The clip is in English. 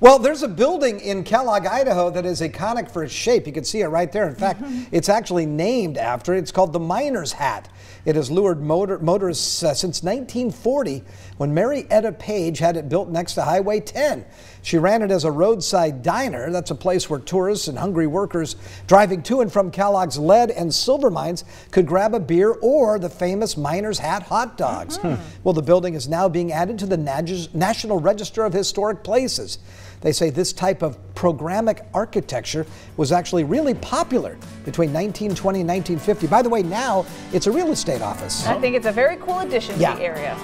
Well, there's a building in Kellogg, Idaho that is iconic for its shape. You can see it right there. In fact, it's actually named after it. It's called the Miner's Hat. It has lured motor, motorists uh, since 1940 when Mary Etta Page had it built next to Highway 10. She ran it as a roadside diner. That's a place where tourists and hungry workers driving to and from Kellogg's lead and silver mines could grab a beer or the famous Miner's Hat hot dogs. Mm-hmm. Well, the building is now being added to the National Register of Historic Places. They say this type of programmatic architecture was actually really popular between 1920 and 1950. By the way, now it's a real estate office. I think it's a very cool addition Yeah. to the area.